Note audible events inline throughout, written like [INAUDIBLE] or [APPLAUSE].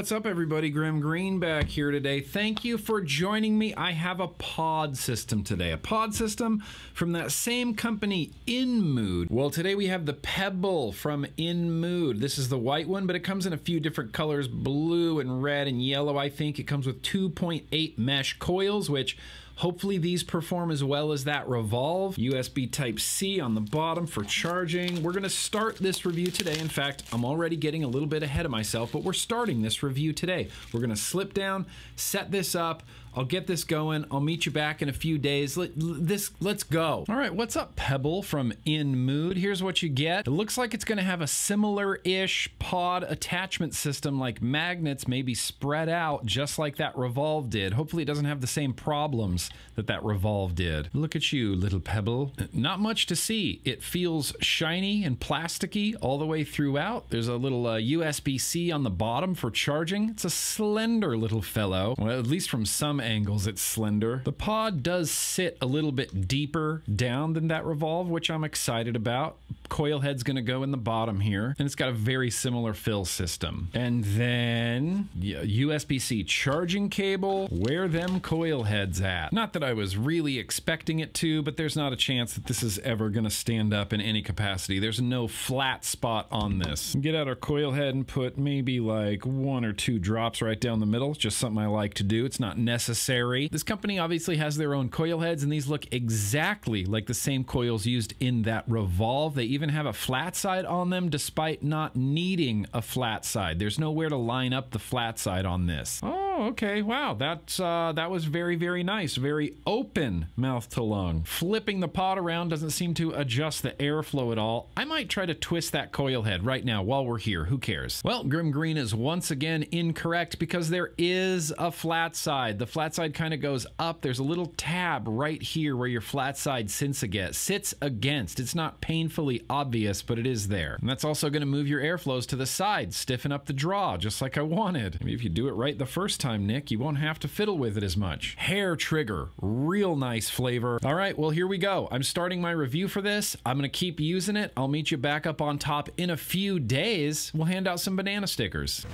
what's up everybody? Grimm Green back here today. Thank you for joining me. I have a pod system today. A pod system from that same company, Inmood. Well, today we have the Pebble from Inmood. This is the white one, but it comes in a few different colors, blue and red and yellow, I think. It comes with 2.8 mesh coils, which Hopefully these perform as well as that Revolve. USB Type-C on the bottom for charging. We're gonna start this review today. In fact, I'm already getting a little bit ahead of myself, but we're starting this review today. We're gonna slip down, set this up, I'll get this going. I'll meet you back in a few days. Let, this, let's go. All right, what's up, Pebble from Inmood? Here's what you get. It looks like it's to have a similar-ish pod attachment system like magnets maybe spread out just like that Revolve did. Hopefully it doesn't have the same problems that that Revolve did. Look at you, little Pebble. Not much to see. It feels shiny and plasticky all the way throughout. There's a little uh, USB-C on the bottom for charging. It's a slender little fellow. Well, at least from some angles it's slender. The pod does sit a little bit deeper down than that Revolve, which I'm excited about. Coil head's gonna go in the bottom here, and it's got a very similar fill system. And then USB-C charging cable, where them coil heads at? Not that I was really expecting it to, but there's not a chance that this is ever gonna stand up in any capacity. There's no flat spot on this. Get out our coil head and put maybe like one or two drops right down the middle. Just something I like to do. It's not necessary. This company obviously has their own coil heads, and these look exactly like the same coils used in that Revolve. They even have a flat side on them despite not needing a flat side. There's nowhere to line up the flat side on this. Oh, Oh, okay. Wow, that's uh, that was very, very nice. Very open mouth to lung. Flipping the pot around doesn't seem to adjust the airflow at all. I might try to twist that coil head right now while we're here. Who cares? Well, Grimm Green is once again incorrect because there is a flat side. The flat side kind of goes up. There's a little tab right here where your flat side sits against. It's not painfully obvious, but it is there. And that's also going to move your airflows to the side, stiffen up the draw, just like I wanted. Maybe if you do it right the first time, Nick. You won't have to fiddle with it as much. Hair trigger, real nice flavor. All right, well, here we go. I'm starting my review for this. I'm going to keep using it. I'll meet you back up on top in a few days. We'll hand out some banana stickers.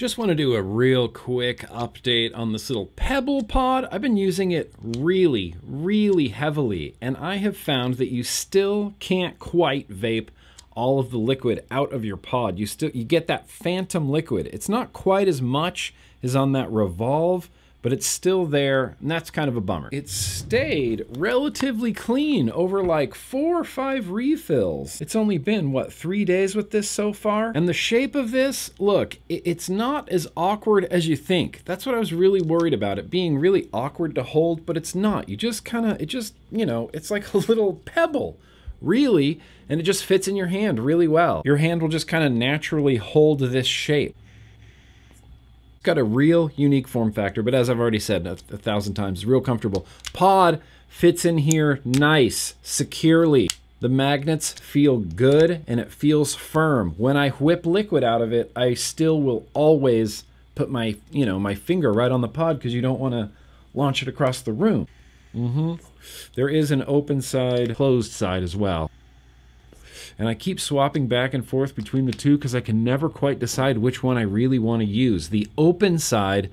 Just want to do a real quick update on this little Pebble Pod. I've been using it really, really heavily, and I have found that you still can't quite vape all of the liquid out of your pod. You still you get that phantom liquid. It's not quite as much as on that Revolve, but it's still there, and that's kind of a bummer. It stayed relatively clean over like four or five refills. It's only been, what, three days with this so far? And the shape of this, look, it's not as awkward as you think. That's what I was really worried about, it being really awkward to hold, but it's not. You just kind of, it just, you know, it's like a little pebble really, and it just fits in your hand really well. Your hand will just kind of naturally hold this shape. It's got a real unique form factor, but as I've already said a, a thousand times, real comfortable. Pod fits in here nice, securely. The magnets feel good and it feels firm. When I whip liquid out of it, I still will always put my, you know, my finger right on the pod because you don't want to launch it across the room. Mm-hmm. There is an open side, closed side as well. And I keep swapping back and forth between the two because I can never quite decide which one I really want to use. The open side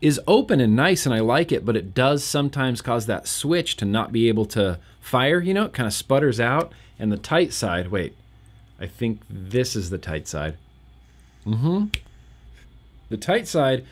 is open and nice and I like it, but it does sometimes cause that switch to not be able to fire, you know, it kind of sputters out. And the tight side, wait, I think this is the tight side. Mm-hmm. The tight side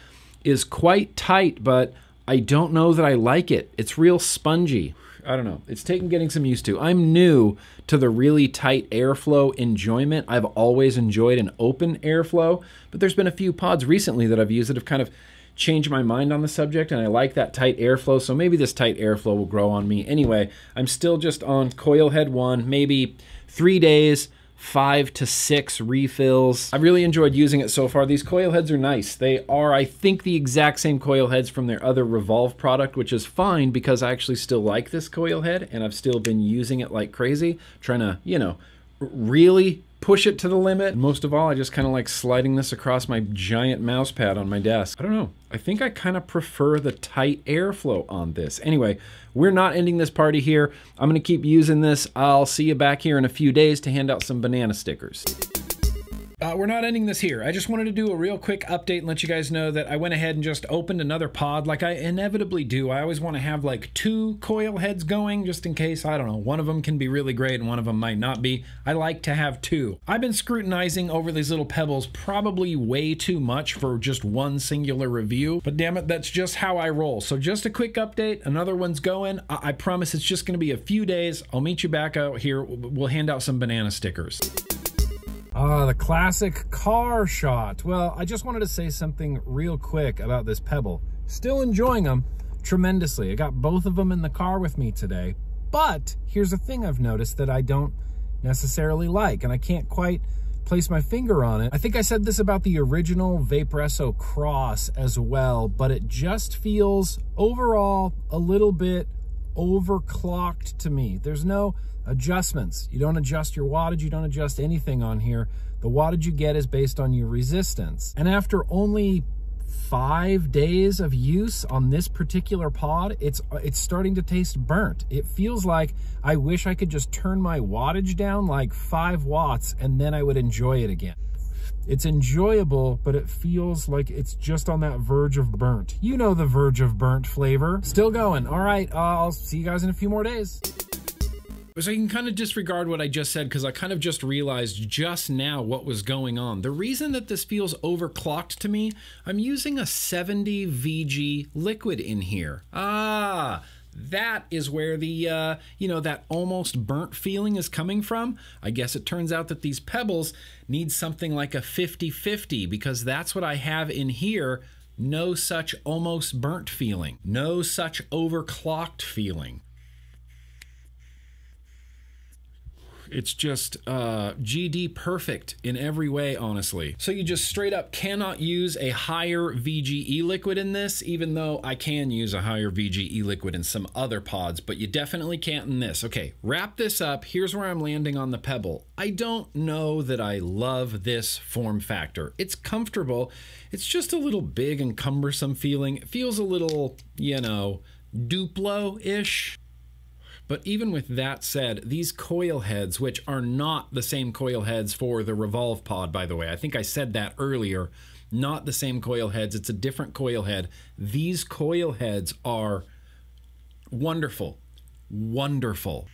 is quite tight, but I don't know that I like it. It's real spongy. I don't know. It's taken getting some used to. I'm new to the really tight airflow enjoyment. I've always enjoyed an open airflow, but there's been a few pods recently that I've used that have kind of changed my mind on the subject, and I like that tight airflow, so maybe this tight airflow will grow on me. Anyway, I'm still just on coil head one, maybe three days five to six refills. I've really enjoyed using it so far. These coil heads are nice. They are, I think, the exact same coil heads from their other Revolve product, which is fine because I actually still like this coil head and I've still been using it like crazy, trying to, you know, really push it to the limit. Most of all, I just kind of like sliding this across my giant mouse pad on my desk. I don't know. I think I kind of prefer the tight airflow on this. Anyway, we're not ending this party here. I'm going to keep using this. I'll see you back here in a few days to hand out some banana stickers. Uh, we're not ending this here. I just wanted to do a real quick update and let you guys know that I went ahead and just opened another pod like I inevitably do. I always want to have like two coil heads going just in case, I don't know, one of them can be really great and one of them might not be. I like to have two. I've been scrutinizing over these little pebbles probably way too much for just one singular review, but damn it, that's just how I roll. So just a quick update. Another one's going. I, I promise it's just going to be a few days. I'll meet you back out here. We'll hand out some banana stickers. Ah, the classic car shot. Well, I just wanted to say something real quick about this Pebble. Still enjoying them tremendously. I got both of them in the car with me today. But here's a thing I've noticed that I don't necessarily like, and I can't quite place my finger on it. I think I said this about the original Vaporesso Cross as well, but it just feels overall a little bit overclocked to me. There's no adjustments. You don't adjust your wattage, you don't adjust anything on here. The wattage you get is based on your resistance. And after only five days of use on this particular pod, it's it's starting to taste burnt. It feels like I wish I could just turn my wattage down like five watts and then I would enjoy it again. It's enjoyable, but it feels like it's just on that verge of burnt. You know the verge of burnt flavor. Still going. All right, uh, I'll see you guys in a few more days. So you can kind of disregard what I just said because I kind of just realized just now what was going on. The reason that this feels overclocked to me, I'm using a 70 VG liquid in here. Ah, that is where the, uh, you know, that almost burnt feeling is coming from. I guess it turns out that these pebbles need something like a 50-50 because that's what I have in here. No such almost burnt feeling. No such overclocked feeling. It's just uh, GD perfect in every way, honestly. So you just straight up cannot use a higher VGE liquid in this, even though I can use a higher VGE liquid in some other pods, but you definitely can't in this. Okay, wrap this up. Here's where I'm landing on the Pebble. I don't know that I love this form factor. It's comfortable. It's just a little big and cumbersome feeling. It feels a little, you know, Duplo-ish. But even with that said, these coil heads, which are not the same coil heads for the Revolve Pod, by the way, I think I said that earlier, not the same coil heads, it's a different coil head. These coil heads are wonderful, wonderful.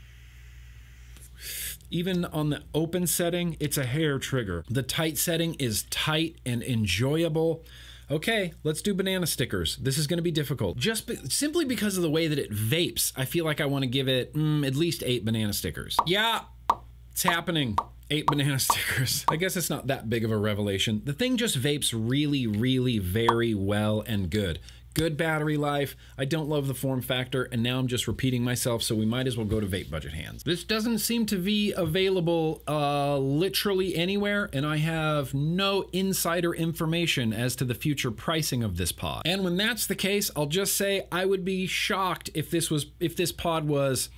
Even on the open setting, it's a hair trigger. The tight setting is tight and enjoyable okay, let's do banana stickers. This is going to be difficult. Just be simply because of the way that it vapes, I feel like I want to give it mm, at least eight banana stickers. Yeah, it's happening. Eight [LAUGHS] banana stickers. I guess it's not that big of a revelation. The thing just vapes really, really very well and good good battery life. I don't love the form factor, and now I'm just repeating myself, so we might as well go to Vape Budget Hands. This doesn't seem to be available uh, literally anywhere, and I have no insider information as to the future pricing of this pod. And when that's the case, I'll just say I would be shocked if this was if this pod was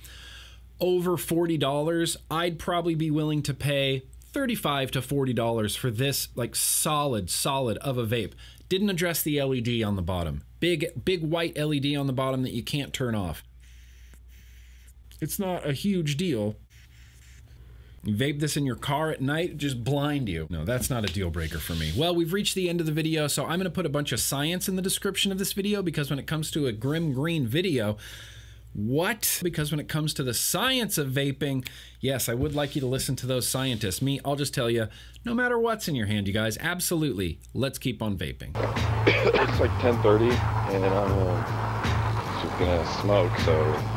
over $40. I'd probably be willing to pay 35 to $40 for this like solid solid of a vape didn't address the LED on the bottom. Big, big white LED on the bottom that you can't turn off. It's not a huge deal. You vape this in your car at night, just blind you. No, that's not a deal breaker for me. Well, we've reached the end of the video, so I'm gonna put a bunch of science in the description of this video because when it comes to a Grimm Green video, what? Because when it comes to the science of vaping, yes, I would like you to listen to those scientists. Me, I'll just tell you, no matter what's in your hand, you guys, absolutely, let's keep on vaping. [COUGHS] it's like 10:30, and I'm uh, just gonna smoke. So